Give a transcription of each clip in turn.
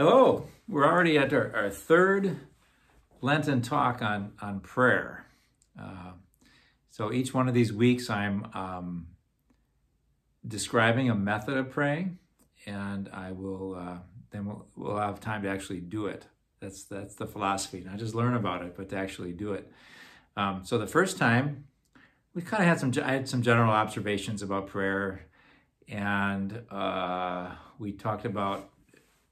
Hello, we're already at our, our third Lenten talk on, on prayer. Uh, so each one of these weeks, I'm um, describing a method of praying, and I will uh, then we'll, we'll have time to actually do it. That's that's the philosophy, not just learn about it, but to actually do it. Um, so the first time, we kind of had some I had some general observations about prayer, and uh, we talked about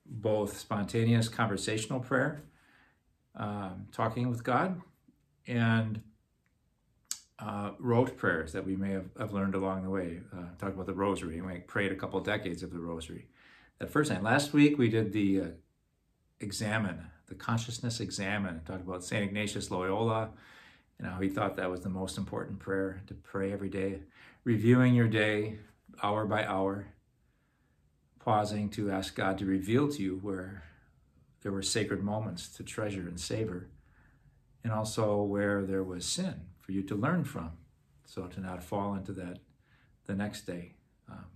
both spontaneous conversational prayer, um, talking with God, and uh, rote prayers that we may have, have learned along the way. Uh, talked about the rosary, we prayed a couple decades of the rosary. That first time. Last week we did the uh, examen, the consciousness examen. Talked about St. Ignatius Loyola and how he thought that was the most important prayer to pray every day. Reviewing your day hour by hour, pausing to ask God to reveal to you where there were sacred moments to treasure and savor, and also where there was sin for you to learn from, so to not fall into that the next day. Um,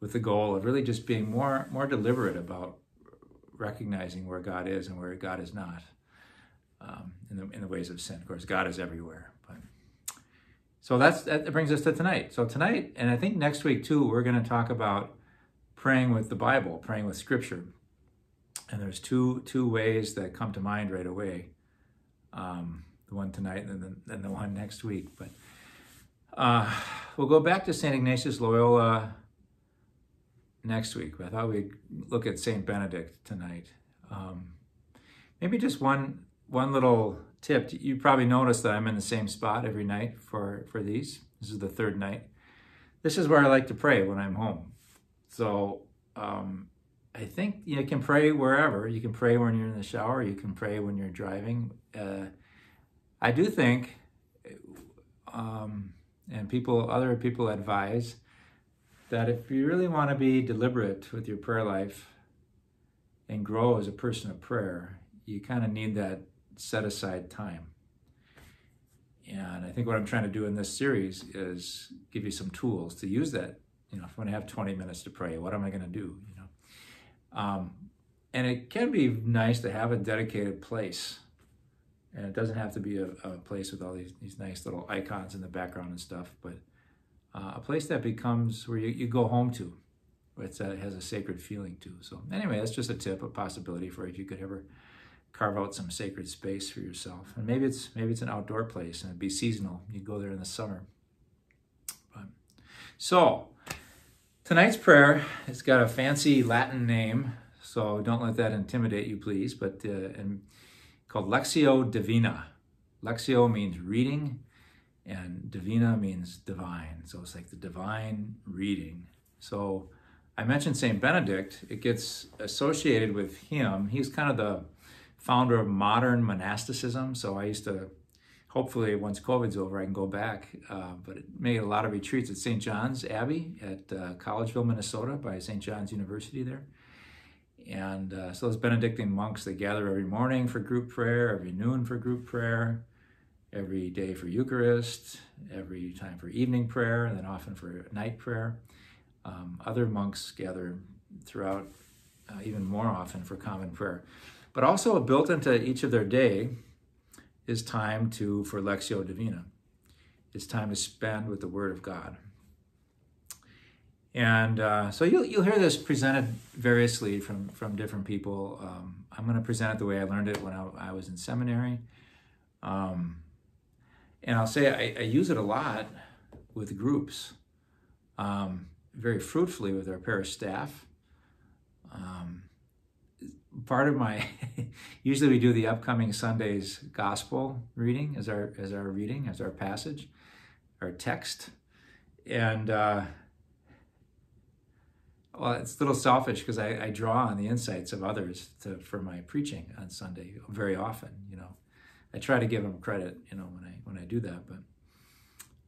with the goal of really just being more more deliberate about recognizing where God is and where God is not um, in, the, in the ways of sin. Of course, God is everywhere. But so that's that brings us to tonight. So tonight, and I think next week too, we're going to talk about praying with the Bible, praying with Scripture. And there's two two ways that come to mind right away. Um, the one tonight and then, then the one next week. But uh, we'll go back to St. Ignatius Loyola next week. I thought we'd look at St. Benedict tonight. Um, maybe just one one little tip. You probably noticed that I'm in the same spot every night for, for these. This is the third night. This is where I like to pray when I'm home. So um, I think you can pray wherever. You can pray when you're in the shower. You can pray when you're driving. Uh, I do think, um, and people, other people advise that if you really want to be deliberate with your prayer life and grow as a person of prayer, you kind of need that set aside time. And I think what I'm trying to do in this series is give you some tools to use that you know, if I'm going to have 20 minutes to pray, what am I going to do? You know, um, and it can be nice to have a dedicated place, and it doesn't have to be a, a place with all these these nice little icons in the background and stuff, but uh, a place that becomes where you, you go home to. It has a sacred feeling too. So anyway, that's just a tip, a possibility for if you could ever carve out some sacred space for yourself. And maybe it's maybe it's an outdoor place and it'd be seasonal. You'd go there in the summer. But, so Tonight's prayer has got a fancy Latin name, so don't let that intimidate you, please. But uh, and called Lectio Divina. Lectio means reading, and Divina means divine. So it's like the divine reading. So I mentioned Saint Benedict. It gets associated with him. He's kind of the founder of modern monasticism. So I used to hopefully once COVID's over, I can go back. Uh, but it made a lot of retreats at St. John's Abbey at uh, Collegeville, Minnesota, by St. John's University there. And uh, so those Benedictine monks, they gather every morning for group prayer, every noon for group prayer, every day for Eucharist, every time for evening prayer, and then often for night prayer. Um, other monks gather throughout uh, even more often for common prayer. But also built into each of their day is time to for Lectio Divina. It's time to spend with the Word of God. And uh, so you'll, you'll hear this presented variously from, from different people. Um, I'm going to present it the way I learned it when I, I was in seminary. Um, and I'll say I, I, use it a lot with groups, um, very fruitfully with our parish staff. Um, part of my usually we do the upcoming Sunday's gospel reading as our as our reading as our passage, our text, and uh, well, it's a little selfish because I, I, draw on the insights of others to, for my preaching on Sunday very often. You know, I try to give them credit. You know, when I when I do that, but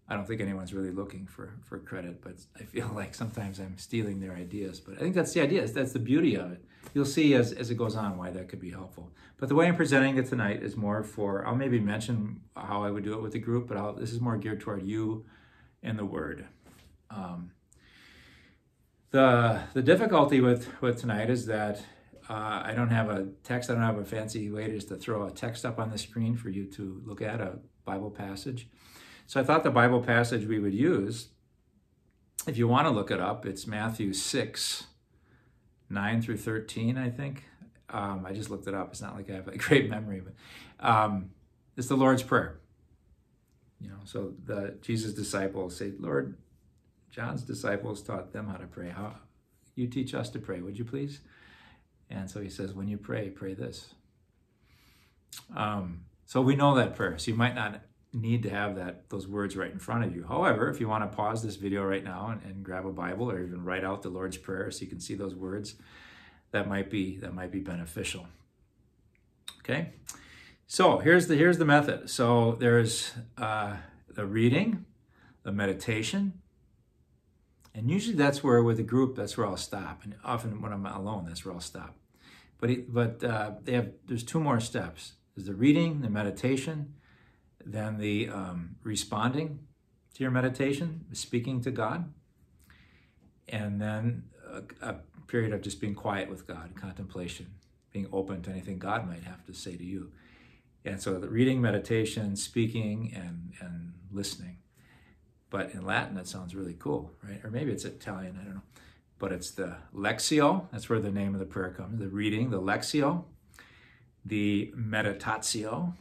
I don't think anyone's really looking for for credit, but I feel like sometimes I'm stealing their ideas. But I think that's the idea. That's the beauty of it. You'll see as, as it goes on why that could be helpful. But the way I'm presenting it tonight is more for, I'll maybe mention how I would do it with the group, but I'll, this is more geared toward you and the word. Um, the, the difficulty with, with tonight is that uh, I don't have a text. I don't have a fancy way just to throw a text up on the screen for you to look at a Bible passage. So I thought the Bible passage we would use, if you want to look it up, it's Matthew 6, 9 through 13, I think. Um, I just looked it up. It's not like I have a great memory, but um, it's the Lord's Prayer. You know, so the Jesus disciples say, Lord, John's disciples taught them how to pray. How you teach us to pray, would you please? And so he says, when you pray, pray this. Um, so we know that prayer. So you might not need to have that those words right in front of you. However, if you want to pause this video right now and, and grab a Bible or even write out the Lord's Prayer so you can see those words, that might be that might be beneficial. Okay, so here's the here's the method. So there's uh, the reading, the meditation, and usually that's where with a group that's where I'll stop. And often when I'm alone, that's where I'll stop. But it, but uh, they have there's two more steps. There's the reading, the meditation, then the um, responding to your meditation, speaking to God, and then a, a period of just being quiet with God, contemplation, being open to anything God might have to say to you. And so the reading, meditation, speaking, and, and listening. But in Latin, that sounds really cool, right? Or maybe it's Italian, I don't know. But it's the lectio, that's where the name of the prayer comes, the reading, the lectio, the Meditatio,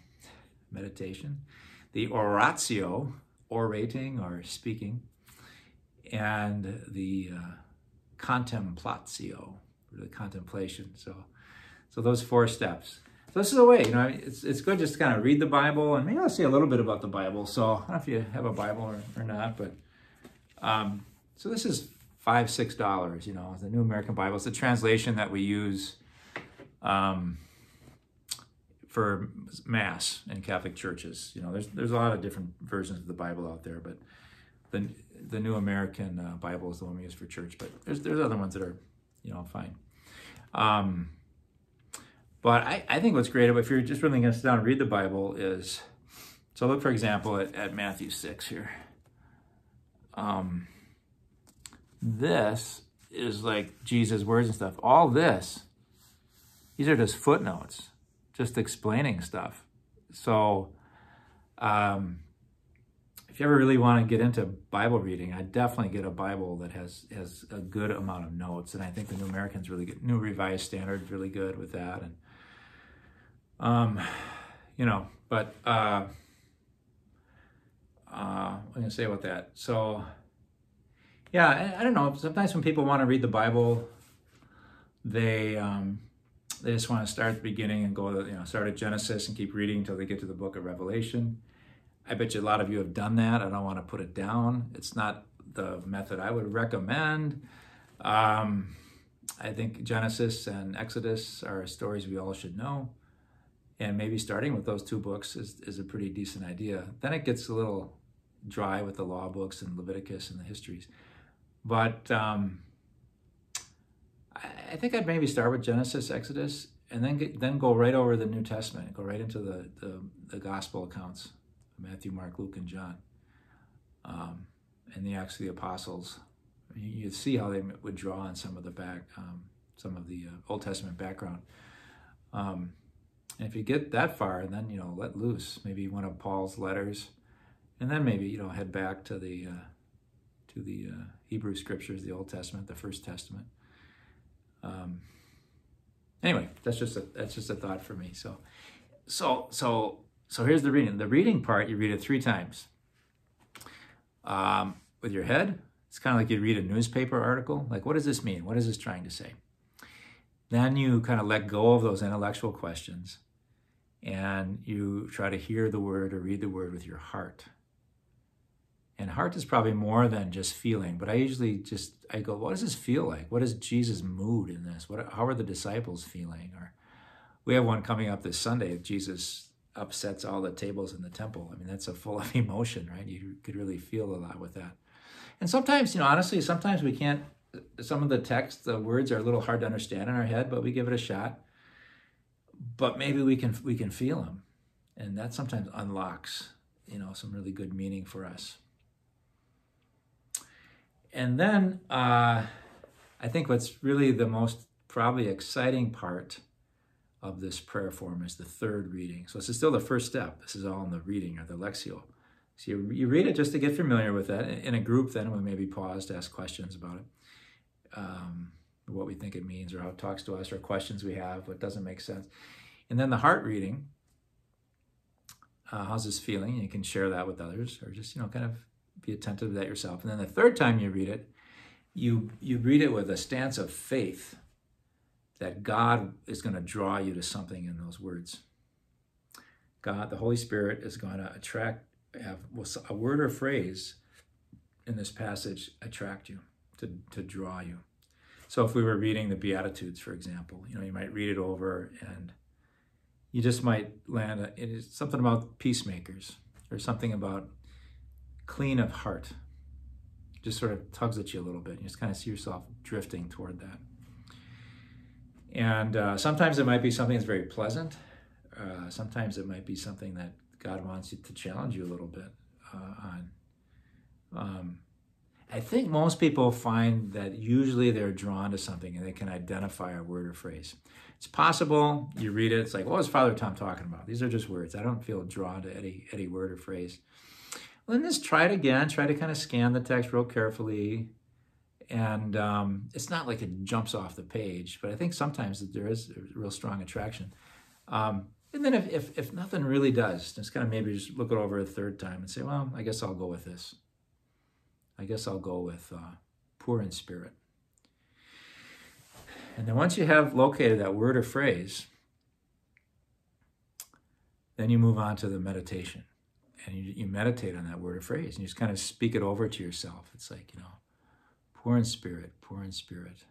meditation, the Oratio, orating or speaking, and the uh, contemplatio, the contemplation. So, so those four steps. So this is a way, you know, it's, it's good just to kind of read the Bible, and maybe I'll say a little bit about the Bible. So I don't know if you have a Bible or, or not, but um, so this is five, six dollars, you know, the New American Bible. It's the translation that we use um, for Mass in Catholic churches. You know, there's, there's a lot of different versions of the Bible out there, but the the New American uh, Bible is the one we use for church, but there's there's other ones that are, you know, fine. Um, but I, I think what's great if you're just really going to sit down and read the Bible is, so look for example at, at Matthew six here. Um, this is like Jesus' words and stuff. All this, these are just footnotes, just explaining stuff. So, um, if you ever really want to get into Bible reading, I definitely get a Bible that has has a good amount of notes, and I think the New American's really good. New Revised Standard is really good with that, and um, you know, but uh, uh, am gonna say about that? So, yeah, I, I don't know. Sometimes when people want to read the Bible, they um, they just want to start at the beginning and go, you know, start at Genesis and keep reading until they get to the Book of Revelation I bet you a lot of you have done that. I don't want to put it down. It's not the method I would recommend. Um, I think Genesis and Exodus are stories we all should know. And maybe starting with those two books is, is a pretty decent idea. Then it gets a little dry with the law books and Leviticus and the histories. But um, I, think I'd maybe start with Genesis, Exodus, and then get, then go right over the New Testament, go right into the, the, the gospel accounts. Matthew, Mark, Luke, and John. Um, and the Acts of the Apostles. You see how they would draw on some of the back, um, some of the uh, Old Testament background. Um, and if you get that far, and then you know let loose, maybe one of Paul's letters, and then maybe you know head back to the uh, to the uh, Hebrew Scriptures, the Old Testament, the First Testament. Um, anyway, that's just a that's just a thought for me. So, so so so here's the reading. The reading part, you read it three times. Um, with your head, it's kind of like you read a newspaper article. Like, what does this mean? What is this trying to say? Then you kind of let go of those intellectual questions and you try to hear the word or read the word with your heart. And heart is probably more than just feeling, but I usually just I go, what does this feel like? What is Jesus' mood in this? What how are the disciples feeling? Or we have one coming up this Sunday. Jesus upsets all the tables in the temple. I mean, that's a full of emotion, right? You could really feel a lot with that. And sometimes, you know, honestly, sometimes we can't, some of the text, the words are a little hard to understand in our head, but we give it a shot. But maybe we can we can feel them. And that sometimes unlocks, you know, some really good meaning for us. And then uh, I think what's really the most probably exciting part of this prayer form is the third reading. So this is still the first step. This is all in the reading or the Lectio. So you, you read it just to get familiar with that. In a group, then we maybe pause to ask questions about it, um, what we think it means, or how it talks to us, or questions we have, what doesn't make sense. And then the heart reading. Uh, how's this feeling? You can share that with others, or just you know, kind of be attentive to that yourself. And then the third time you read it, you you read it with a stance of faith that God is going to draw you to something in those words. God, the Holy Spirit is going to attract have a word or phrase in this passage attract you, to, to draw you. So if we were reading the Beatitudes, for example, you know, you might read it over and you just might land, uh, it is something about peacemakers or something about clean of heart. Just sort of tugs at you a little bit. You just kind of see yourself drifting toward that. And uh, sometimes it might be something that's very pleasant. Uh, sometimes it might be something that God wants you to challenge you a little bit uh, on. Um, I think most people find that usually they're drawn to something and they can identify a word or phrase. It's possible you read it, it's like, what was Father Tom talking about? These are just words. I don't feel drawn to any, any word or phrase. Well, then just try it again. Try to kind of scan the text real carefully. And um, it's not like it jumps off the page, but I think sometimes there is a real strong attraction. Um, and then if, if, if nothing really does, just kind of maybe just look it over a third time and say, well, I guess I'll go with this. I guess I'll go with uh, poor in spirit. And then once you have located that word or phrase, then you move on to the meditation. And you, you meditate on that word or phrase and you just kind of speak it over to yourself. It's like, you know, poor in spirit, poor in spirit.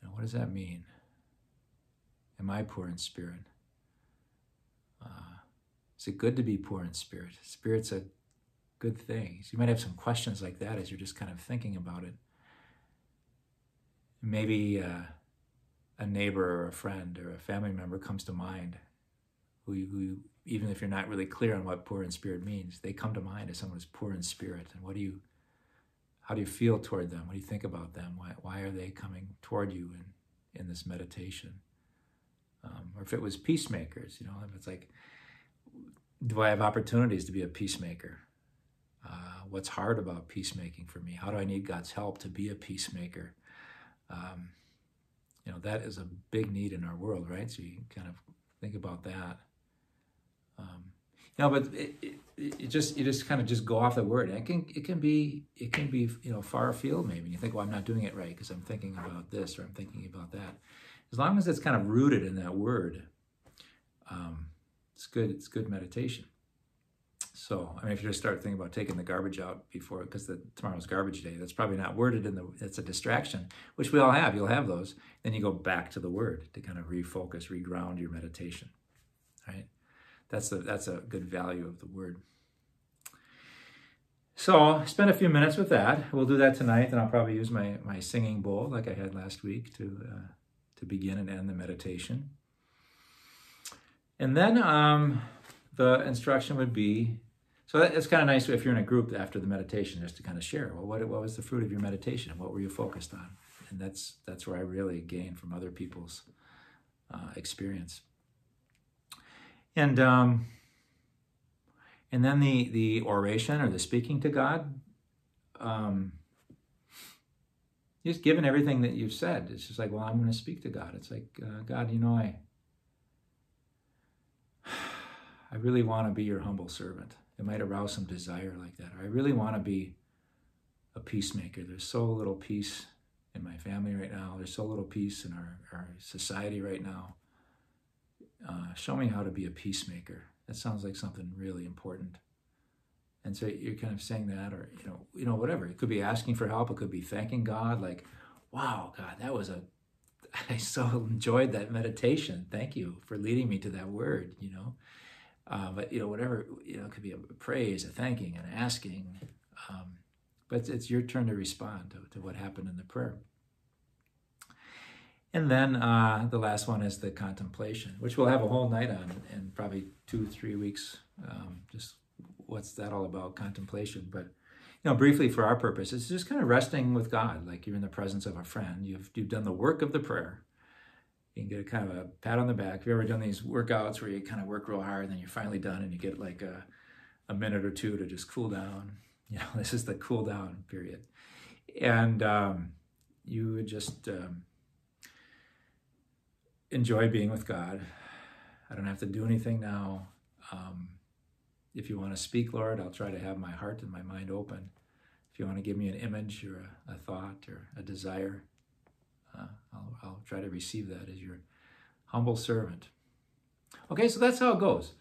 You know, what does that mean? Am I poor in spirit? Uh, is it good to be poor in spirit? Spirit's a good thing. So you might have some questions like that as you're just kind of thinking about it. Maybe uh, a neighbor or a friend or a family member comes to mind who, who, even if you're not really clear on what poor in spirit means, they come to mind as someone who's poor in spirit. And what do you, how do you feel toward them? What do you think about them? Why, why are they coming toward you in, in this meditation? Um, or if it was peacemakers, you know, if it's like, do I have opportunities to be a peacemaker? Uh, what's hard about peacemaking for me? How do I need God's help to be a peacemaker? Um, you know, that is a big need in our world, right? So you kind of think about that. Um, know, but it, it, it, just you just kind of just go off the word. It can it can be it can be you know far afield maybe. And You think, well, I'm not doing it right because I'm thinking about this or I'm thinking about that as long as it's kind of rooted in that word, um, it's good. It's good meditation. So, I mean, if you just start thinking about taking the garbage out before, because tomorrow's garbage day, that's probably not worded in the. It's a distraction, which we all have. You'll have those. Then you go back to the word to kind of refocus, reground your meditation. Right. That's the that's a good value of the word. So spend a few minutes with that. We'll do that tonight, and I'll probably use my my singing bowl like I had last week to. Uh, to begin and end the meditation. And then um, the instruction would be so it's kind of nice if you're in a group after the meditation just to kind of share well what, what was the fruit of your meditation what were you focused on and that's that's where i really gain from other people's uh, experience and um, and then the the oration or the speaking to god um, just given everything that you've said, it's just like, well, I'm going to speak to God. It's like, uh, God, you know, I, I really want to be your humble servant. It might arouse some desire like that. Or I really want to be a peacemaker. There's so little peace in my family right now. There's so little peace in our, our society right now. Uh, show me how to be a peacemaker. That sounds like something really important. And so you're kind of saying that, or you know, you know, whatever. It could be asking for help. It could be thanking God, like, "Wow, God, that was a, I so enjoyed that meditation. Thank you for leading me to that word." You know, uh, but you know, whatever, you know, it could be a praise, a thanking, and asking. Um, but it's, it's your turn to respond to, to what happened in the prayer. And then uh, the last one is the contemplation, which we'll have a whole night on in probably two, three weeks. Um, just what's that all about? Contemplation. But you know, briefly for our purpose, it's just kind of resting with God, like you're in the presence of a friend. You've you've done the work of the prayer. You can get a kind of a pat on the back. Have you ever done these workouts where you kind of work real hard and then you're finally done and you get like a, a minute or two to just cool down? You know, this is the cool down period. And um, you would just um, enjoy being with God. I don't have to do anything now. Um, if you want to speak, Lord, I'll try to have my heart and my mind open. If you want to give me an image or a, a thought or a desire, uh, I'll, I'll try to receive that as your humble servant. Okay, so that's how it goes.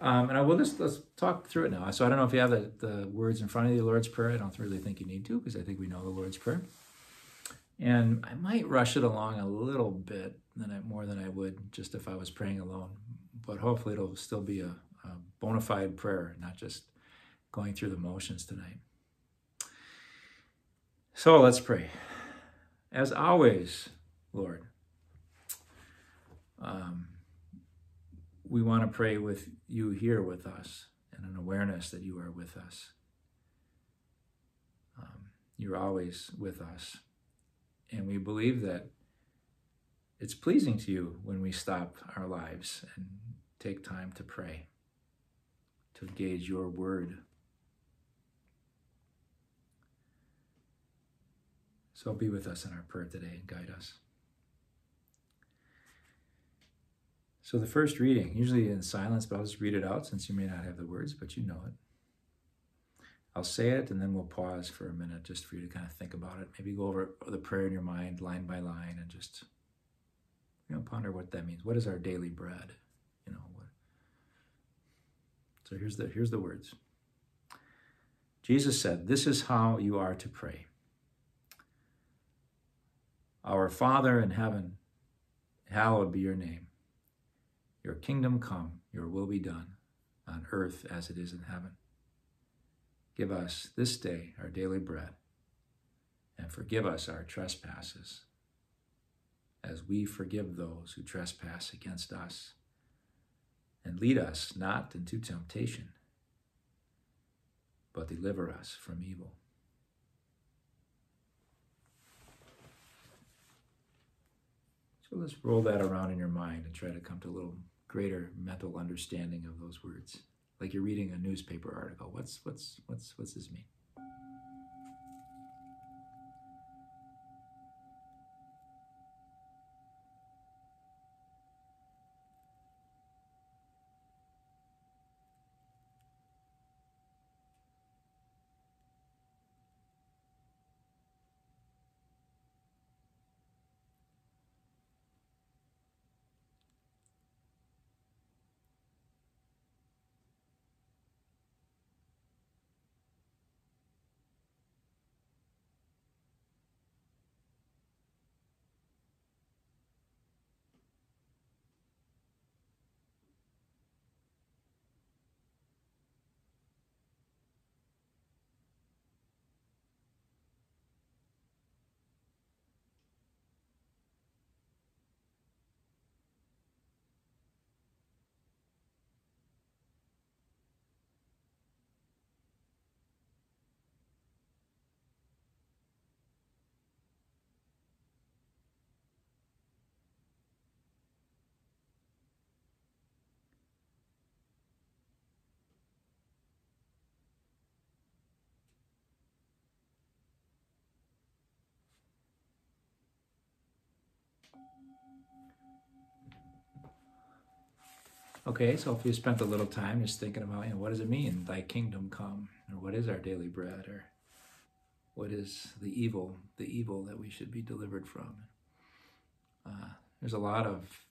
Um, and I will just let's talk through it now. So I don't know if you have the, the words in front of you, the Lord's Prayer. I don't really think you need to because I think we know the Lord's Prayer. And I might rush it along a little bit than I, more than I would just if I was praying alone. But hopefully it'll still be a, a bona fide prayer, not just going through the motions tonight. So let's pray. As always, Lord, um, we want to pray with you here with us and an awareness that you are with us. Um, you're always with us. And we believe that it's pleasing to you when we stop our lives and take time to pray, to engage your word. So be with us in our prayer today and guide us. So the first reading, usually in silence, but I'll just read it out since you may not have the words, but you know it. I'll say it and then we'll pause for a minute just for you to kind of think about it. Maybe go over the prayer in your mind line by line and just you know ponder what that means. What is our daily bread? You know what So here's the here's the words. Jesus said, "This is how you are to pray. Our Father in heaven, hallowed be your name. Your kingdom come, your will be done on earth as it is in heaven." Give us this day our daily bread, and forgive us our trespasses, as we forgive those who trespass against us. And lead us not into temptation, but deliver us from evil. So let's roll that around in your mind and try to come to a little greater mental understanding of those words like you're reading a newspaper article. What's what's what's what's this mean? Okay, so if you spent a little time just thinking about, you know, what does it mean, thy kingdom come? Or what is our daily bread? Or what is the evil, the evil that we should be delivered from? Uh, there's a lot of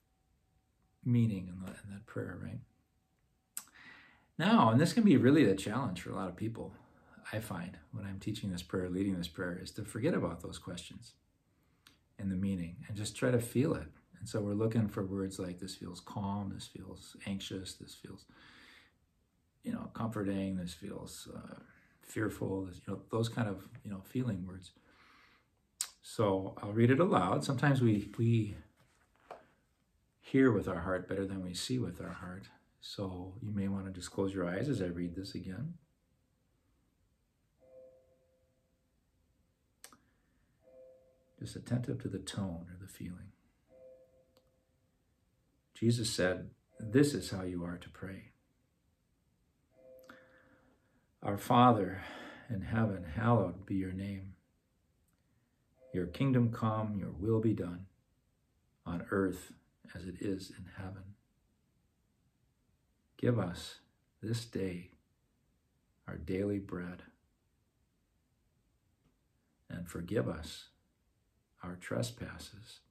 meaning in, the, in that prayer, right? Now, and this can be really the challenge for a lot of people, I find, when I'm teaching this prayer, leading this prayer, is to forget about those questions and the meaning and just try to feel it and so we're looking for words like this feels calm, this feels anxious, this feels, you know, comforting, this feels uh, fearful, this, you know, those kind of, you know, feeling words. So I'll read it aloud. Sometimes we, we hear with our heart better than we see with our heart. So you may want to just close your eyes as I read this again. Just attentive to the tone or the feeling. Jesus said, This is how you are to pray. Our Father in heaven, hallowed be your name. Your kingdom come, your will be done, on earth as it is in heaven. Give us this day our daily bread, and forgive us our trespasses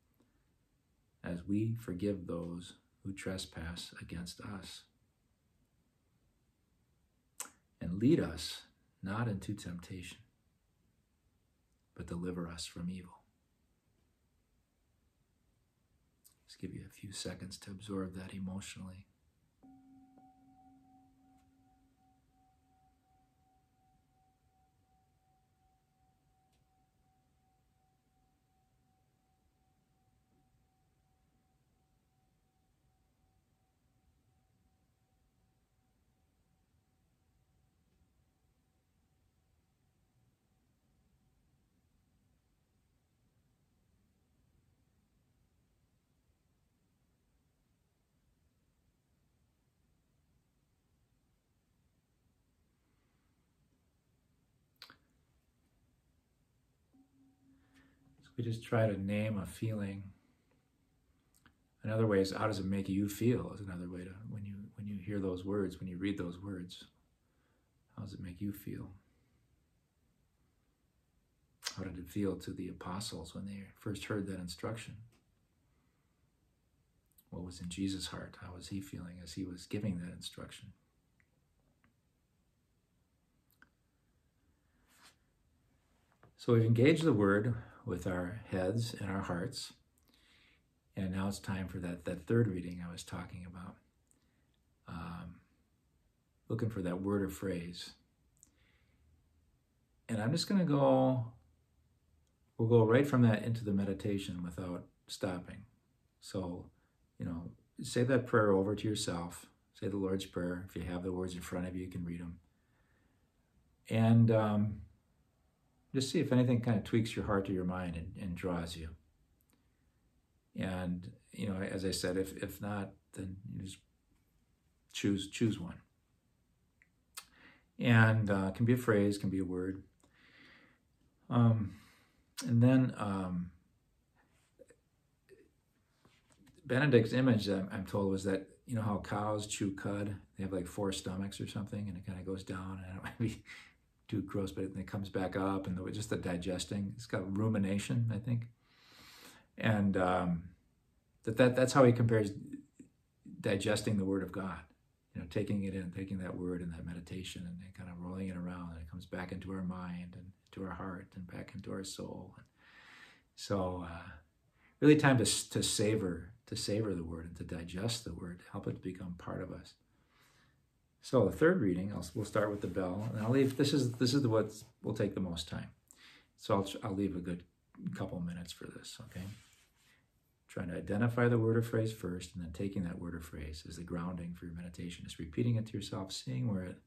as we forgive those who trespass against us. And lead us not into temptation, but deliver us from evil. Let's give you a few seconds to absorb that emotionally. We just try to name a feeling. Another way is how does it make you feel? Is another way to when you when you hear those words, when you read those words, how does it make you feel? How did it feel to the apostles when they first heard that instruction? What was in Jesus' heart? How was he feeling as he was giving that instruction? So we've engaged the word with our heads and our hearts. And now it's time for that, that third reading I was talking about. Um, looking for that word or phrase. And I'm just going to go, we'll go right from that into the meditation without stopping. So, you know, say that prayer over to yourself. Say the Lord's Prayer. If you have the words in front of you, you can read them. And um, just see if anything kind of tweaks your heart or your mind and, and draws you. And you know, as I said, if if not, then you just choose choose one. And uh, can be a phrase, can be a word. Um, and then um, Benedict's image, I'm, told, was that you know how cows chew cud? They have like four stomachs or something, and it kind of goes down. And it might be too gross, but it comes back up, and the, just the digesting. It's got rumination, I think, and um, that, that that's how he compares digesting the Word of God. You know, taking it in, taking that word and that meditation, and then kind of rolling it around, and it comes back into our mind and to our heart and back into our soul. So, uh, really, time to to savor to savor the word and to digest the word, help it to become part of us. So the third reading, I'll, we'll start with the bell, and I'll leave. This is this is the what will take the most time, so I'll I'll leave a good couple minutes for this. Okay, trying to identify the word or phrase first, and then taking that word or phrase as the grounding for your meditation. Just repeating it to yourself, seeing where it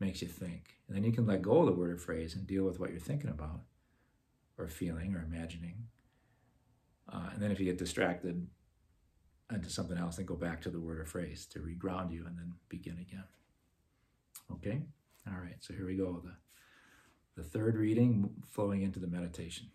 makes you think, and then you can let go of the word or phrase and deal with what you're thinking about, or feeling, or imagining. Uh, and then if you get distracted, into something else and go back to the word or phrase to reground you and then begin again. Okay? All right, so here we go. The, the third reading flowing into the meditation.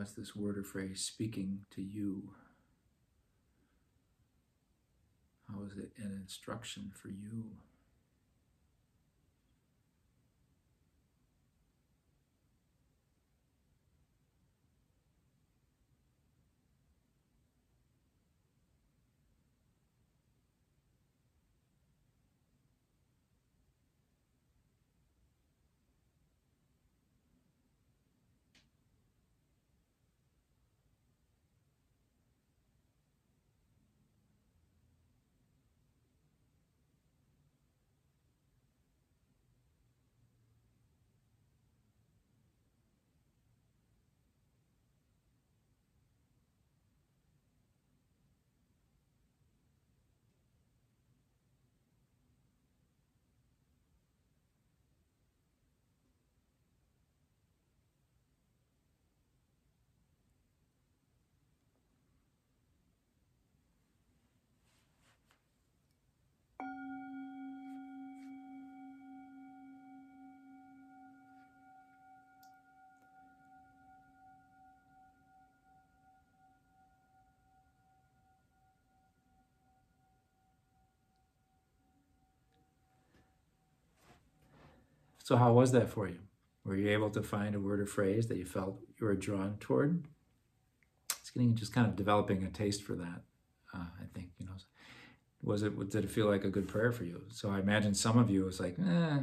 How is this word or phrase speaking to you? How is it an instruction for you? So, how was that for you? Were you able to find a word or phrase that you felt you were drawn toward? It's getting just kind of developing a taste for that. Uh, I think. Was it? Did it feel like a good prayer for you? So I imagine some of you was like, eh.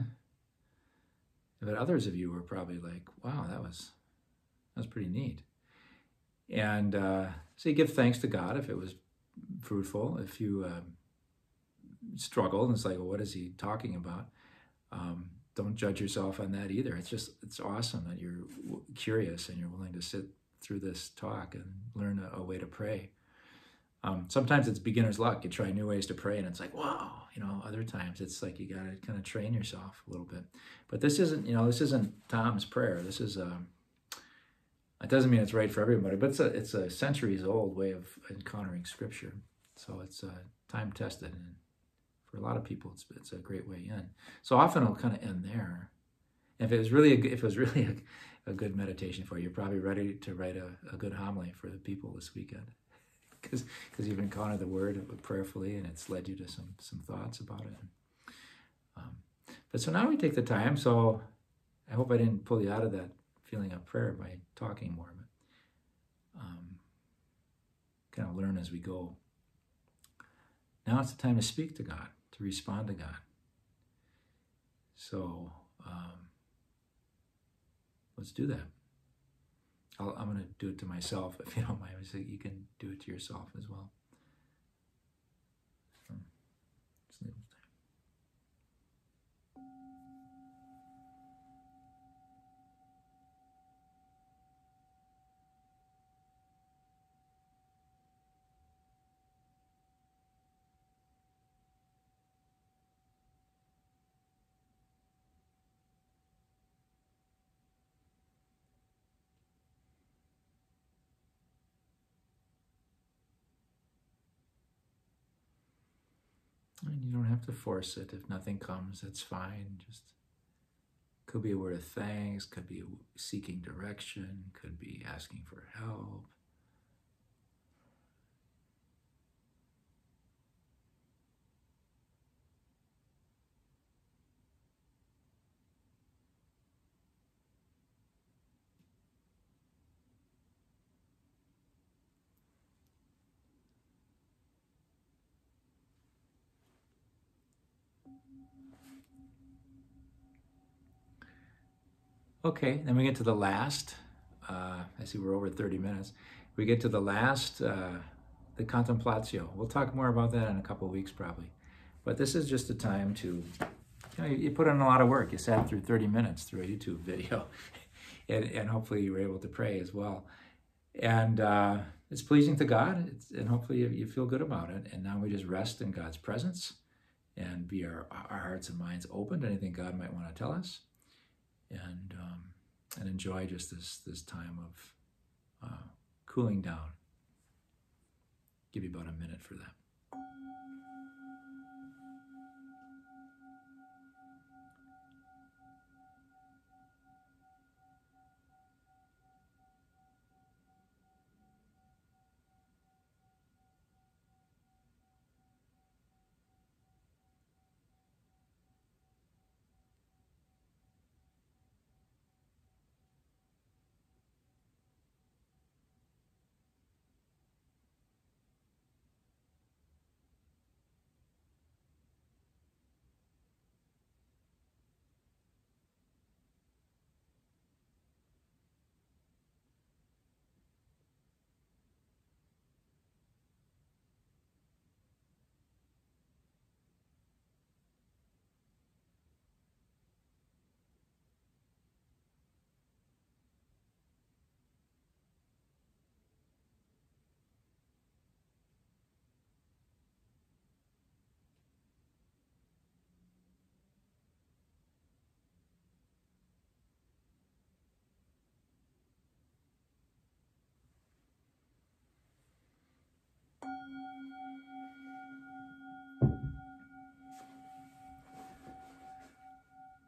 But others of you were probably like, wow, that was that was pretty neat. And uh, so you give thanks to God if it was fruitful. If you um, struggled and it's like, well, what is he talking about? Um, don't judge yourself on that either. It's just it's awesome that you're curious and you're willing to sit through this talk and learn a, a way to pray. Um, sometimes it's beginner's luck. You try new ways to pray, and it's like, wow, you know. Other times it's like you got to kind of train yourself a little bit. But this isn't, you know, this isn't Tom's prayer. This is, um, it doesn't mean it's right for everybody, but it's a it's a centuries old way of encountering Scripture. So it's uh, time tested and for a lot of people, it's, it's a great way in. So often it'll kind of end there. If it was really a, if it was really a, a good meditation for you, you're probably ready to write a, a good homily for the people this weekend, because you've encountered the Word prayerfully and it's led you to some some thoughts about it. Um, but so now we take the time. So I hope I didn't pull you out of that feeling of prayer by talking more, but um, kind of learn as we go. Now it's the time to speak to God to respond to God. So um, let's do that. I am going to do it to myself if you don't mind. So you can do it to yourself as well. Hmm. So, And you don't have to force it. If nothing comes, that's fine. Just could be a word of thanks, could be seeking direction, could be asking for help. Okay, then we get to the last. Uh, I see we're over 30 minutes. We get to the last, uh, the contemplatio. We'll talk more about that in a couple weeks probably. But this is just a time to, you know, you put in a lot of work. You sat through 30 minutes through a YouTube video, and, and hopefully you were able to pray as well. And uh, it's pleasing to God, it's, and hopefully you, you, feel good about it. And now we just rest in God's presence and be our, our hearts and minds open to anything God might want to tell us and um, and enjoy just this this time of uh, cooling down. Give you about a minute for that.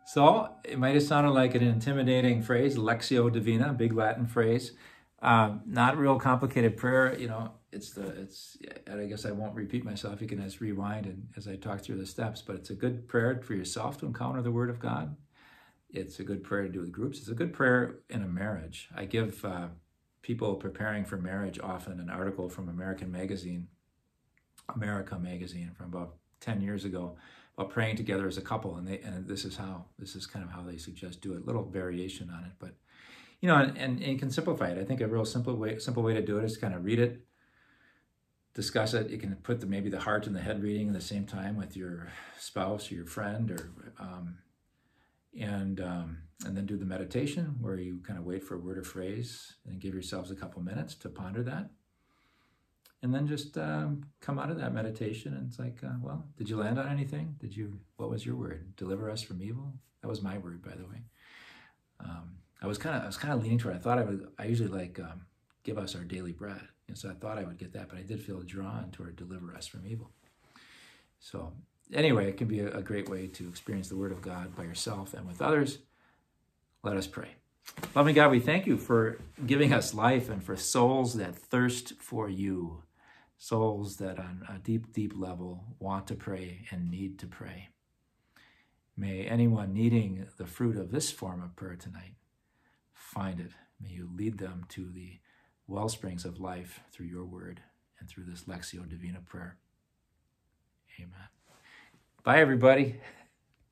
So it might have sounded like an intimidating phrase, Lectio Divina, big Latin phrase. Um, not a real complicated prayer. You know, it's the it's. And I guess I won't repeat myself. You can just rewind and as I talk through the steps. But it's a good prayer for yourself to encounter the Word of God. It's a good prayer to do with groups. It's a good prayer in a marriage. I give uh, people preparing for marriage often an article from American Magazine, America Magazine, from about ten years ago about praying together as a couple, and they and this is how this is kind of how they suggest do it. Little variation on it, but you know, and, and, and you can simplify it. I think a real simple way simple way to do it is kind of read it, discuss it. You can put the maybe the heart and the head reading at the same time with your spouse or your friend, or um, and um, and then do the meditation where you kind of wait for a word or phrase and give yourselves a couple minutes to ponder that. And then just um, come out of that meditation and it's like uh, well did you land on anything? Did you what was your word? Deliver us from evil? That was my word by the way. Um, i was kind of i was kind of leaning toward i thought i would i usually like um, give us our daily bread. And so i thought i would get that but i did feel drawn toward deliver us from evil. So anyway it can be a, a great way to experience the word of god by yourself and with others let us pray Loving God, we thank you for giving us life and for souls that thirst for you souls that on a deep, deep level want to pray and need to pray. May anyone needing the fruit of this form of prayer tonight find it. May you lead them to the well springs of life through your word and through this Lectio Divina prayer. Amen. Bye, everybody.